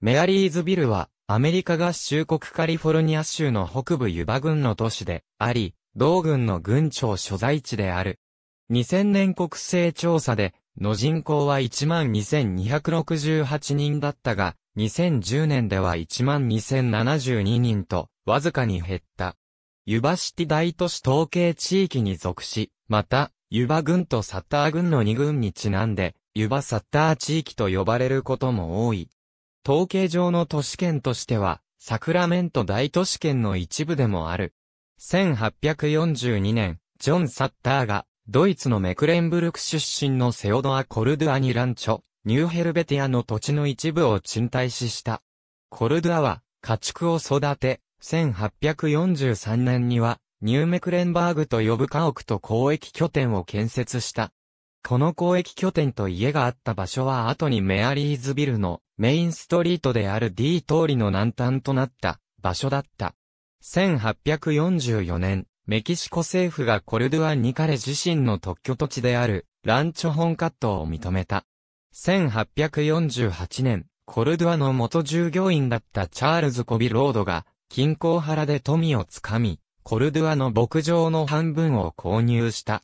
メアリーズビルは、アメリカ合衆国カリフォルニア州の北部ユバ郡の都市であり、同郡の郡庁所在地である。2000年国勢調査で、の人口は12,268人だったが、2010年では12,072人と、わずかに減った。ユバシティ大都市統計地域に属し、また、ユバ郡とサッター郡の2郡にちなんで、ユバサッター地域と呼ばれることも多い。統計上の都市圏としては、サクラメント大都市圏の一部でもある。1842年、ジョン・サッターが、ドイツのメクレンブルク出身のセオドア・コルドゥアにランチョ、ニューヘルベティアの土地の一部を賃貸しした。コルドゥアは、家畜を育て、1843年には、ニューメクレンバーグと呼ぶ家屋と交易拠点を建設した。この交易拠点と家があった場所は後にメアリーズビルのメインストリートである D 通りの南端となった場所だった。1844年、メキシコ政府がコルドゥアンに彼自身の特許土地であるランチョ本カットを認めた。1848年、コルドゥアの元従業員だったチャールズ・コビロードが、近郊原で富をつかみ、コルドゥアの牧場の半分を購入した。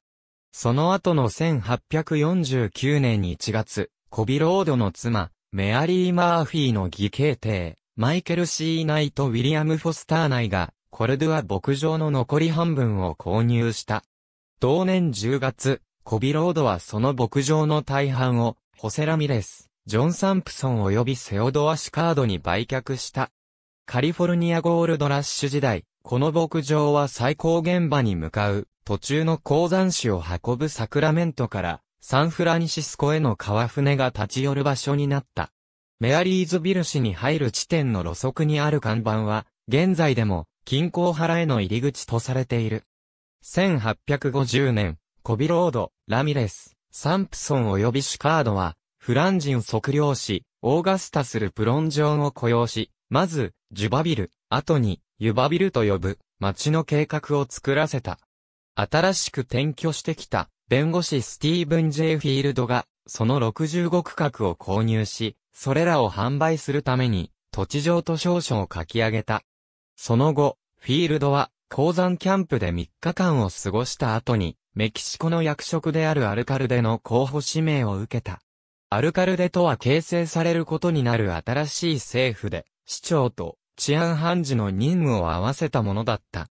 その後の1849年1月、コビロードの妻、メアリー・マーフィーの義兄弟、マイケル・シーナイとウィリアム・フォスターナイが、コルドゥア牧場の残り半分を購入した。同年10月、コビロードはその牧場の大半を、ホセラミレス、ジョン・サンプソン及びセオドア・シカードに売却した。カリフォルニアゴールドラッシュ時代、この牧場は最高現場に向かう、途中の鉱山紙を運ぶサクラメントから、サンフランシスコへの川船が立ち寄る場所になった。メアリーズビル市に入る地点の路側にある看板は、現在でも、近郊原への入り口とされている。1850年、コビロード、ラミレス、サンプソン及びシュカードは、フラン人測量士、オーガスタスルプロンジョンを雇用し、まず、ジュバビル、後に、ユバビルと呼ぶ、町の計画を作らせた。新しく転居してきた、弁護士スティーブン・ジェイ・フィールドが、その65区画を購入し、それらを販売するために、土地上と証書を書き上げた。その後、フィールドは、鉱山キャンプで3日間を過ごした後に、メキシコの役職であるアルカルデの候補指名を受けた。アルカルデとは形成されることになる新しい政府で、市長と治安判事の任務を合わせたものだった。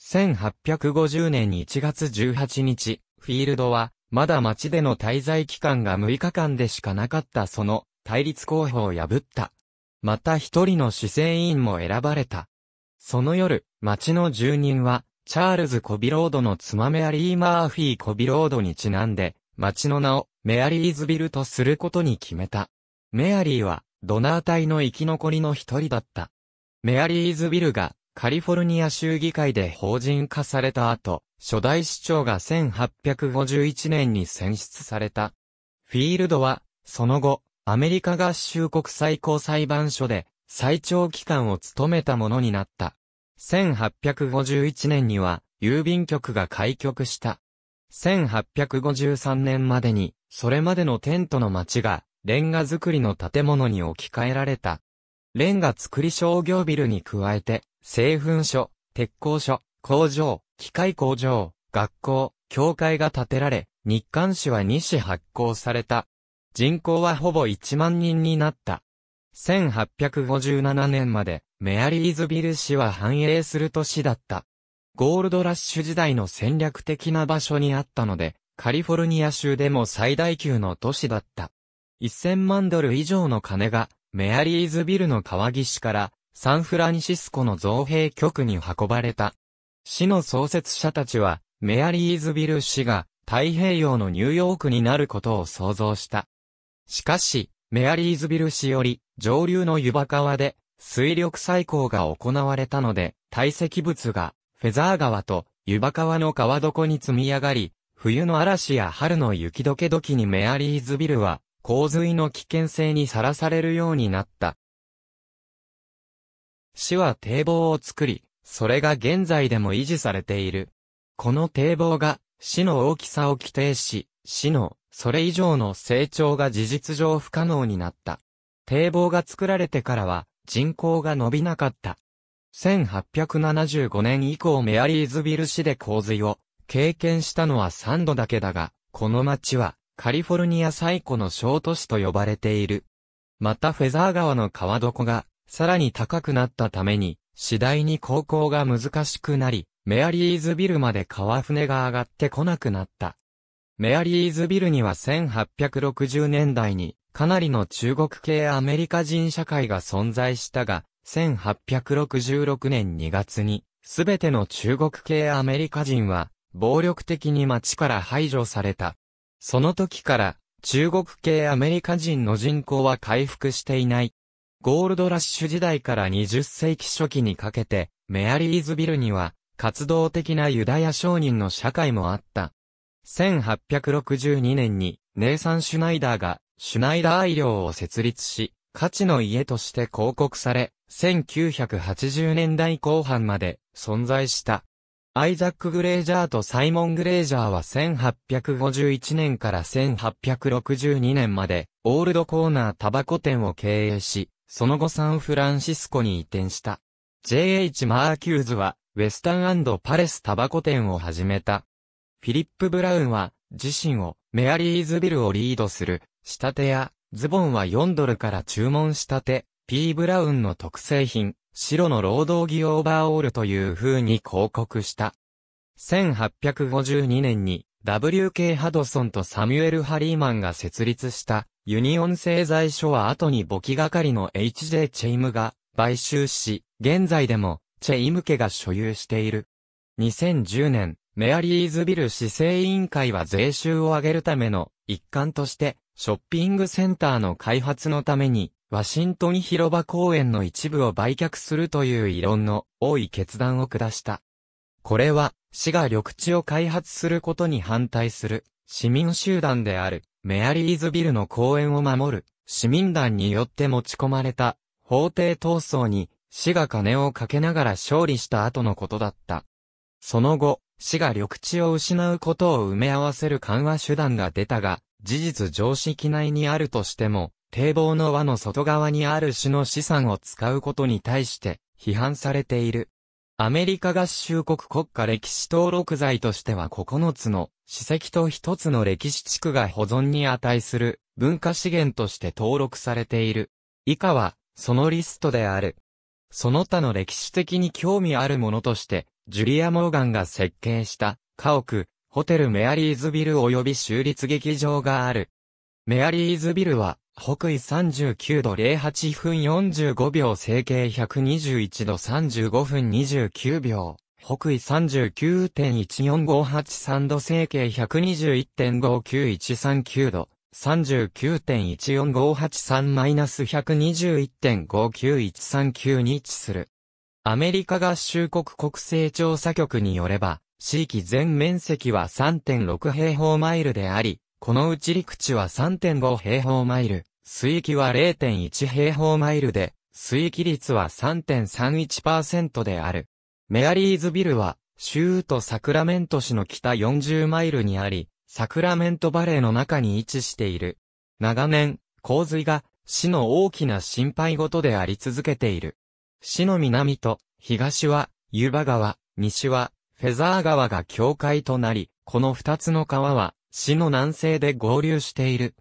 1850年1月18日、フィールドは、まだ町での滞在期間が6日間でしかなかったその対立候補を破った。また一人の市政委員も選ばれた。その夜、町の住人は、チャールズ・コビロードの妻メアリー・マーフィー・コビロードにちなんで、町の名をメアリーズビルとすることに決めた。メアリーは、ドナー隊の生き残りの一人だった。メアリーズビルが、カリフォルニア州議会で法人化された後、初代市長が1851年に選出された。フィールドは、その後、アメリカ合衆国最高裁判所で、最長期間を務めたものになった。1851年には、郵便局が開局した。1853年までに、それまでのテントの町が、レンガ造りの建物に置き換えられた。レンガ造り商業ビルに加えて、製粉所、鉄工所、工場、機械工場、学校、教会が建てられ、日刊紙は2紙発行された。人口はほぼ1万人になった。1857年まで、メアリーズビル市は繁栄する都市だった。ゴールドラッシュ時代の戦略的な場所にあったので、カリフォルニア州でも最大級の都市だった。1000万ドル以上の金が、メアリーズビルの川岸から、サンフランシスコの造幣局に運ばれた。市の創設者たちは、メアリーズビル市が、太平洋のニューヨークになることを想像した。しかし、メアリーズビル市より、上流の湯葉川で、水力採鉱が行われたので、堆積物がフェザー川と湯葉川の川床に積み上がり、冬の嵐や春の雪解け時にメアリーズビルは、洪水の危険性にさらされるようになった。市は堤防を作り、それが現在でも維持されている。この堤防が、市の大きさを規定し、市の、それ以上の成長が事実上不可能になった。堤防が作られてからは人口が伸びなかった。1875年以降メアリーズビル市で洪水を経験したのは3度だけだが、この町はカリフォルニア最古の小都市と呼ばれている。またフェザー川の川床がさらに高くなったために、次第に航行が難しくなり、メアリーズビルまで川船が上がってこなくなった。メアリーズビルには1860年代にかなりの中国系アメリカ人社会が存在したが、1866年2月に、すべての中国系アメリカ人は、暴力的に街から排除された。その時から、中国系アメリカ人の人口は回復していない。ゴールドラッシュ時代から20世紀初期にかけて、メアリーズビルには、活動的なユダヤ商人の社会もあった。1862年に、ネイサン・シュナイダーが、シュナイダー医療を設立し、価値の家として広告され、1980年代後半まで存在した。アイザック・グレージャーとサイモン・グレージャーは1851年から1862年までオールドコーナータバコ店を経営し、その後サンフランシスコに移転した。J.H. マーキューズはウェスタンパレスタバコ店を始めた。フィリップ・ブラウンは自身をメアリーズビルをリードする仕立てやズボンは4ドルから注文したて、P. ブラウンの特製品、白の労働着オーバーオールという風に広告した。1852年に W.K. ハドソンとサミュエル・ハリーマンが設立したユニオン製材所は後に簿記係の H.J. チェイムが買収し、現在でもチェイム家が所有している。2010年、メアリーズビル市政委員会は税収を上げるための一環としてショッピングセンターの開発のために、ワシントン広場公園の一部を売却するという異論の多い決断を下した。これは、市が緑地を開発することに反対する市民集団であるメアリーズビルの公園を守る市民団によって持ち込まれた法廷闘争に市が金をかけながら勝利した後のことだった。その後、市が緑地を失うことを埋め合わせる緩和手段が出たが、事実常識内にあるとしても、堤防の輪の外側にある市の資産を使うことに対して批判されている。アメリカ合衆国国家歴史登録財としては9つの史跡と1つの歴史地区が保存に値する文化資源として登録されている。以下はそのリストである。その他の歴史的に興味あるものとして、ジュリア・モーガンが設計した家屋、ホテルメアリーズビル及び州立劇場がある。メアリーズビルは、北緯39度08分45秒整形121度35分29秒。北緯39.14583度整形121.59139度。39.14583-121.59139に位置する。アメリカ合衆国国勢調査局によれば、地域全面積は3.6平方マイルであり、このうち陸地は3.5平方マイル、水域は0.1平方マイルで、水域率は3.31%である。メアリーズビルは、州とサクラメント市の北40マイルにあり、サクラメントバレーの中に位置している。長年、洪水が市の大きな心配事であり続けている。市の南と東はユバ川、西はフェザー川が境界となり、この二つの川は、市の南西で合流している。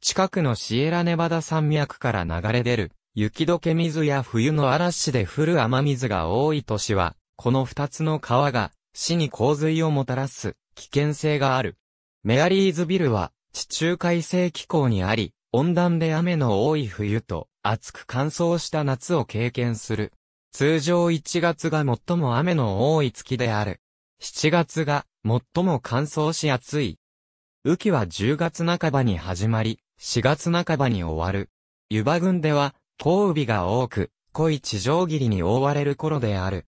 近くのシエラネバダ山脈から流れ出る、雪解け水や冬の嵐で降る雨水が多い都市は、この二つの川が、市に洪水をもたらす、危険性がある。メアリーズビルは、地中海性気候にあり、温暖で雨の多い冬と、暑く乾燥した夏を経験する。通常1月が最も雨の多い月である。7月が最も乾燥し暑い。雨季は10月半ばに始まり、4月半ばに終わる。湯葉群では、降雨が多く、濃い地上霧に覆われる頃である。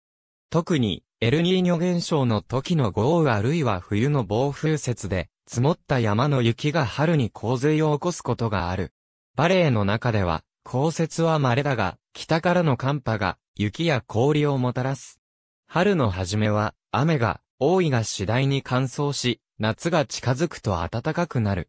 特に、エルニーニョ現象の時の豪雨あるいは冬の暴風雪で、積もった山の雪が春に洪水を起こすことがある。バレエの中では、降雪は稀だが、北からの寒波が雪や氷をもたらす。春の初めは雨が多いが次第に乾燥し、夏が近づくと暖かくなる。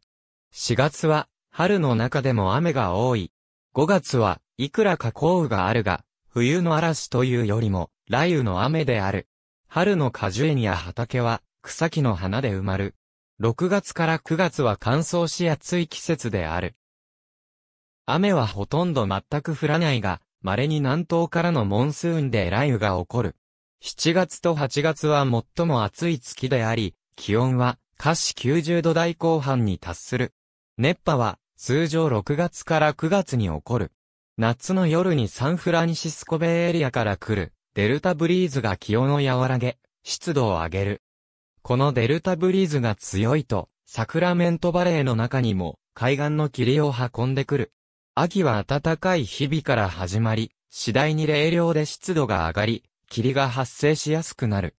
4月は春の中でも雨が多い。5月はいくらか降雨があるが、冬の嵐というよりも雷雨の雨である。春の果樹園や畑は草木の花で埋まる。6月から9月は乾燥し暑い季節である。雨はほとんど全く降らないが、稀に南東からのモンスーンで雷雨が起こる。7月と8月は最も暑い月であり、気温は下肢90度台後半に達する。熱波は通常6月から9月に起こる。夏の夜にサンフランシスコベイエリアから来るデルタブリーズが気温を和らげ、湿度を上げる。このデルタブリーズが強いと、サクラメントバレーの中にも海岸の霧を運んでくる。秋は暖かい日々から始まり、次第に冷涼で湿度が上がり、霧が発生しやすくなる。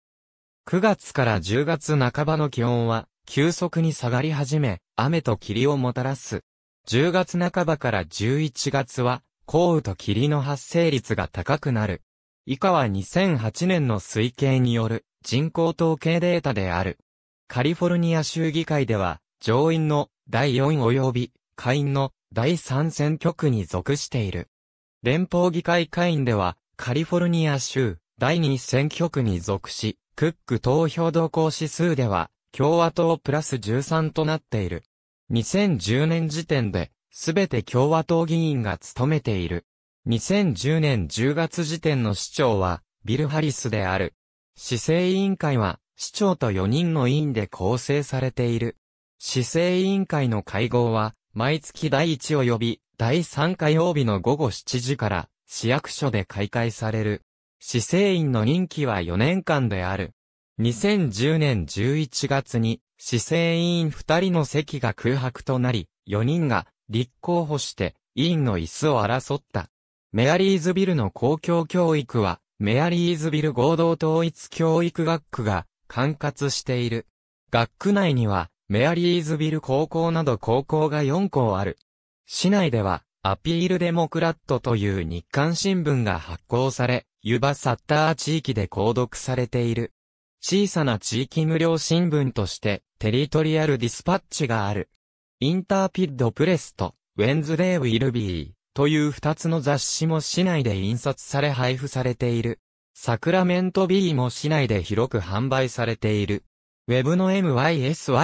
9月から10月半ばの気温は、急速に下がり始め、雨と霧をもたらす。10月半ばから11月は、降雨と霧の発生率が高くなる。以下は2008年の推計による人口統計データである。カリフォルニア州議会では、上院の第4及び下院の第3選挙区に属している。連邦議会会員では、カリフォルニア州第2選挙区に属し、クック投票動向指数では、共和党プラス13となっている。2010年時点で、すべて共和党議員が務めている。2010年10月時点の市長は、ビル・ハリスである。市政委員会は、市長と4人の委員で構成されている。市政委員会の会合は、毎月第1及び第3火曜日の午後7時から市役所で開会される。市政員の任期は4年間である。2010年11月に市政委員2人の席が空白となり、4人が立候補して委員の椅子を争った。メアリーズビルの公共教育は、メアリーズビル合同統一教育学区が管轄している。学区内には、メアリーズビル高校など高校が4校ある。市内では、アピールデモクラットという日刊新聞が発行され、ユバサッター地域で購読されている。小さな地域無料新聞として、テリトリアルディスパッチがある。インターピッドプレスと、ウェンズデーウィルビーという二つの雑誌も市内で印刷され配布されている。サクラメント B も市内で広く販売されている。ウェブの mysytv.com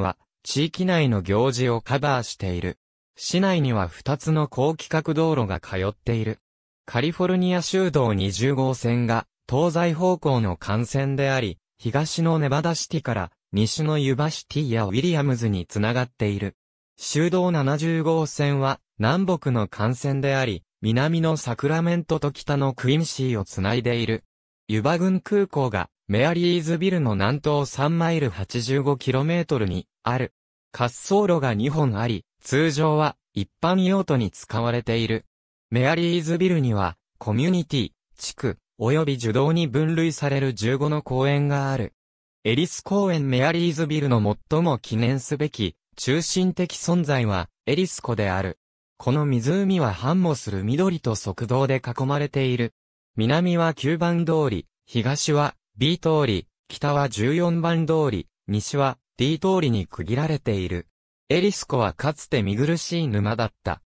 は、地域内の行事をカバーしている。市内には二つの高規格道路が通っている。カリフォルニア州道20号線が東西方向の幹線であり、東のネバダシティから西のユバシティやウィリアムズにつながっている。州道70号線は南北の幹線であり、南のサクラメントと北のクインシーをつないでいる。ユバ軍空港がメアリーズビルの南東3マイル 85km にある。滑走路が2本あり、通常は一般用途に使われている。メアリーズビルには、コミュニティ、地区、及び樹道に分類される15の公園がある。エリス公園メアリーズビルの最も記念すべき、中心的存在は、エリス湖である。この湖は繁茂する緑と側道で囲まれている。南は9番通り、東は B 通り、北は14番通り、西は D 通りに区切られている。エリス湖はかつて見苦しい沼だった。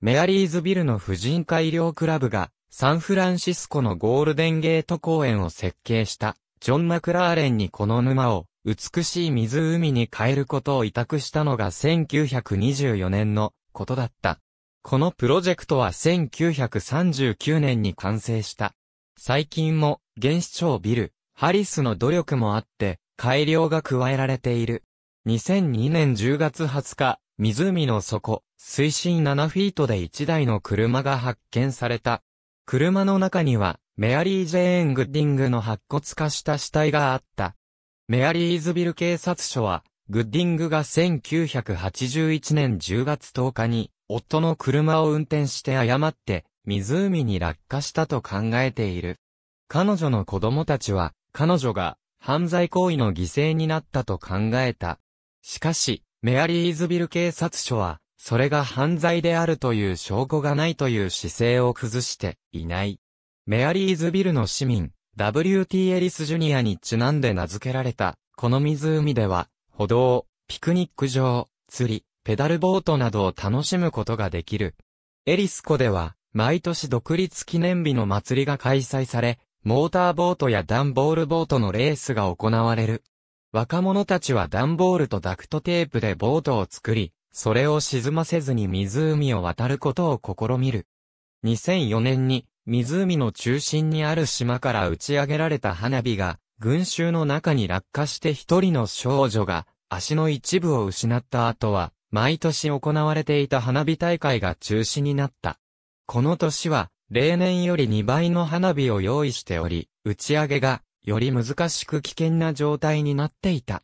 メアリーズビルの婦人改良クラブが、サンフランシスコのゴールデンゲート公園を設計した、ジョン・マクラーレンにこの沼を、美しい湖に変えることを委託したのが1924年のことだった。このプロジェクトは1939年に完成した。最近も、原市長ビル、ハリスの努力もあって、改良が加えられている。2002年10月20日、湖の底、水深7フィートで1台の車が発見された。車の中には、メアリー・ジェーン・グッディングの白骨化した死体があった。メアリーズビル警察署は、グッディングが1981年10月10日に、夫の車を運転して誤って、湖に落下したと考えている。彼女の子供たちは、彼女が犯罪行為の犠牲になったと考えた。しかし、メアリーズビル警察署は、それが犯罪であるという証拠がないという姿勢を崩していない。メアリーズビルの市民、WT エリスジュニアにちなんで名付けられた、この湖では、歩道、ピクニック場、釣り、ペダルボートなどを楽しむことができる。エリス湖では、毎年独立記念日の祭りが開催され、モーターボートやダンボールボートのレースが行われる。若者たちはダンボールとダクトテープでボートを作り、それを沈ませずに湖を渡ることを試みる。2004年に湖の中心にある島から打ち上げられた花火が群衆の中に落下して一人の少女が足の一部を失った後は毎年行われていた花火大会が中止になった。この年は例年より2倍の花火を用意しており、打ち上げがより難しく危険な状態になっていた。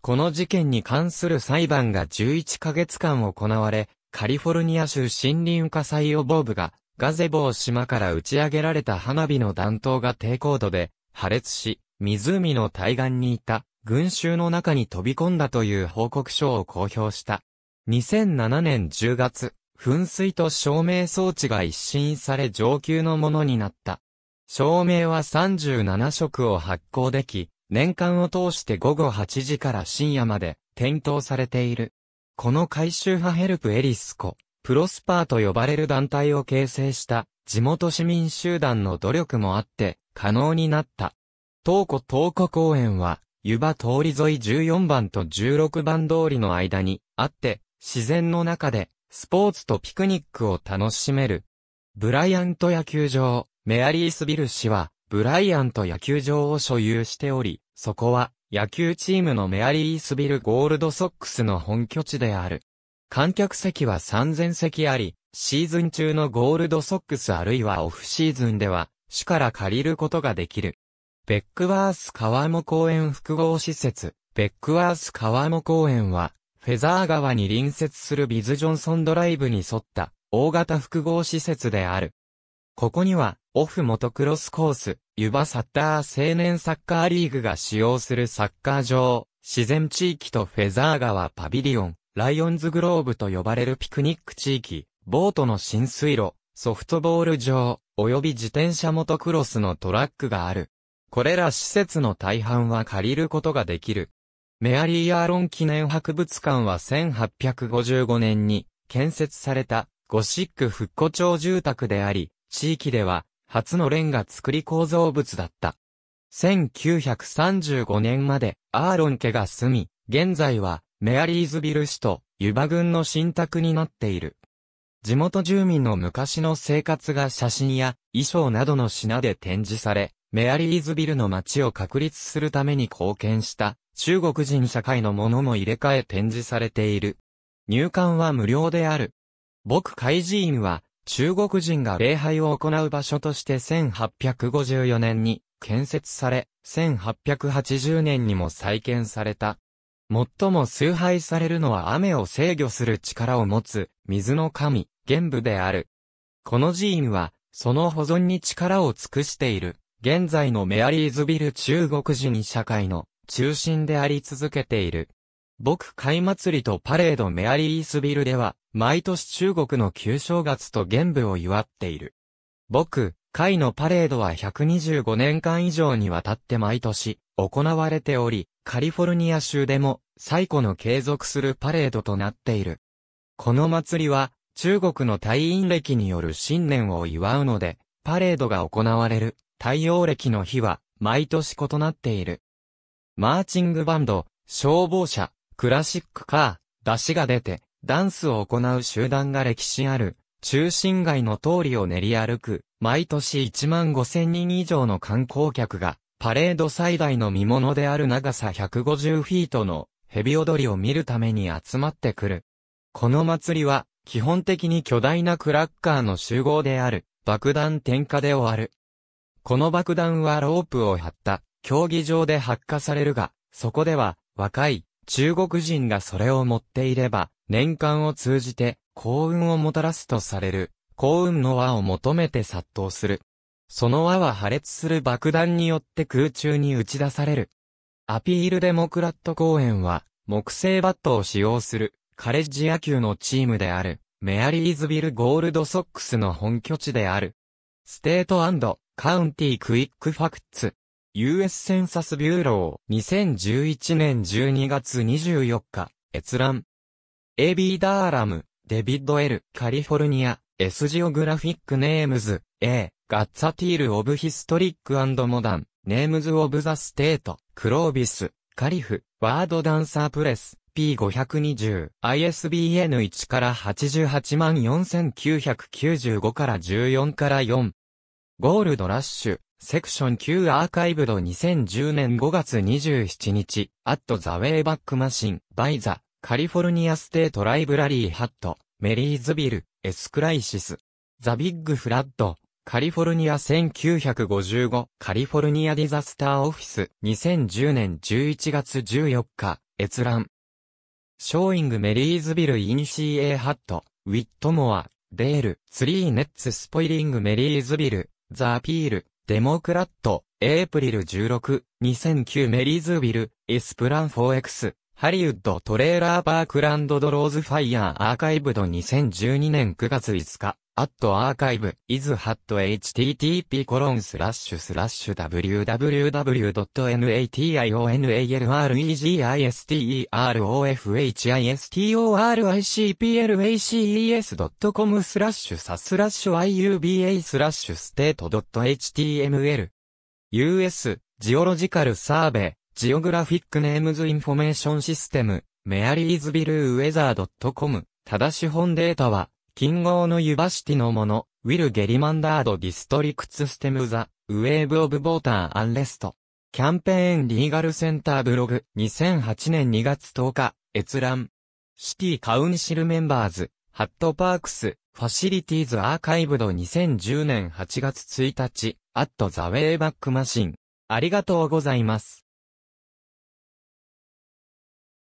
この事件に関する裁判が11ヶ月間行われ、カリフォルニア州森林火災予防部がガゼボー島から打ち上げられた花火の弾頭が低高度で破裂し、湖の対岸にいた群衆の中に飛び込んだという報告書を公表した。2007年10月、噴水と照明装置が一新され上級のものになった。照明は37色を発光でき、年間を通して午後8時から深夜まで点灯されている。この回収派ヘルプエリスコ、プロスパーと呼ばれる団体を形成した地元市民集団の努力もあって可能になった。東湖東湖公園は湯葉通り沿い14番と16番通りの間にあって自然の中でスポーツとピクニックを楽しめる。ブライアント野球場、メアリースビル市は、ブライアント野球場を所有しており、そこは、野球チームのメアリースビルゴールドソックスの本拠地である。観客席は3000席あり、シーズン中のゴールドソックスあるいはオフシーズンでは、市から借りることができる。ベックワース川面公園複合施設、ベックワース川面公園は、フェザー川に隣接するビズ・ジョンソンドライブに沿った大型複合施設である。ここには、オフモトクロスコース、ユバサッター青年サッカーリーグが使用するサッカー場、自然地域とフェザー川パビリオン、ライオンズグローブと呼ばれるピクニック地域、ボートの浸水路、ソフトボール場、及び自転車モトクロスのトラックがある。これら施設の大半は借りることができる。メアリー・アーロン記念博物館は1855年に建設されたゴシック復古町住宅であり、地域では初のレンガ作り構造物だった。1935年までアーロン家が住み、現在はメアリーズビル市とユバ郡の新宅になっている。地元住民の昔の生活が写真や衣装などの品で展示され、メアリーズビルの街を確立するために貢献した中国人社会のものも入れ替え展示されている。入館は無料である。僕海寺院は中国人が礼拝を行う場所として1854年に建設され、1880年にも再建された。最も崇拝されるのは雨を制御する力を持つ水の神、玄武である。この寺院は、その保存に力を尽くしている、現在のメアリーズビル中国人社会の中心であり続けている。僕海祭りとパレードメアリースビルでは、毎年中国の旧正月と玄武を祝っている。僕、海のパレードは125年間以上にわたって毎年行われており、カリフォルニア州でも最古の継続するパレードとなっている。この祭りは中国の退院歴による新年を祝うので、パレードが行われる太陽暦の日は毎年異なっている。マーチングバンド、消防車、クラシックカー、出しが出て、ダンスを行う集団が歴史ある、中心街の通りを練り歩く、毎年1万5千人以上の観光客が、パレード最大の見物である長さ150フィートのヘビ踊りを見るために集まってくる。この祭りは、基本的に巨大なクラッカーの集合である、爆弾点火で終わる。この爆弾はロープを張った競技場で発火されるが、そこでは若い中国人がそれを持っていれば、年間を通じて幸運をもたらすとされる幸運の輪を求めて殺到する。その輪は破裂する爆弾によって空中に打ち出される。アピールデモクラット公園は木製バットを使用するカレッジ野球のチームであるメアリーズビルゴールドソックスの本拠地である。ステートカウンティクイックファクツ US センサスビューロー2011年12月24日閲覧 AB Durham David L California's Geographic Names、A、Gazetteer of Historicモダン、ネームズオブザステート、クロービス、カリフ、ワードダンサープレス、P520、ISBN 1から884,995から14から4。ゴールドラッシュ、セクション9アーカイブド2010年5月27日、アットザウェイバックマシン、バイザ、カリフォルニアステートライブラリーハット、メリーズビル、エスクライシス。ザ・ビッグ・フラッド、カリフォルニア1955、カリフォルニアディザスターオフィス、2010年11月14日、閲覧。ショーイング・メリーズビル・イン CA ハット、ウィットモア、デール、ツリー・ネッツ・スポイリング・メリーズビル、ザ・アピール、デモクラット、エイプリル16、2009メリーズビル、エスプラン 4X、ハリウッドトレーラーパークランドドローズファイヤーアーカイブド2012年9月5日、アットアーカイブ、イズハット http コロンスラッシュスラッシュ www.nationalregisterofhistoricpleces.com スラッシュサスラッシュ iuba スラッシュステート .html US ジオロジカルサーベイ。ジオグラフィックネームズインフォメーションシステム、メアリーズビルウェザー .com、ただし本データは、近郷のユバシティのもの、ウィル・ゲリマンダード・ディストリクツ・ステム・ザ、ウェーブ・オブ・ボーター・アンレスト。キャンペーン・リーガル・センター・ブログ、2008年2月10日、閲覧。シティ・カウンシル・メンバーズ、ハット・パークス、ファシリティーズ・アーカイブド2010年8月1日、アット・ザ・ウェイバック・マシン。ありがとうございます。